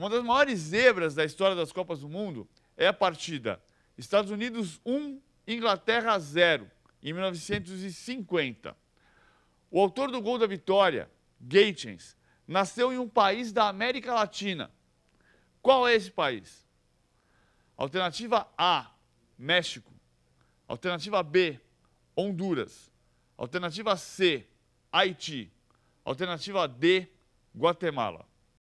Uma das maiores zebras da história das Copas do Mundo é a partida Estados Unidos 1, Inglaterra 0, em 1950. O autor do gol da vitória, Gatens, nasceu em um país da América Latina. Qual é esse país? Alternativa A, México. Alternativa B, Honduras. Alternativa C, Haiti. Alternativa D, Guatemala.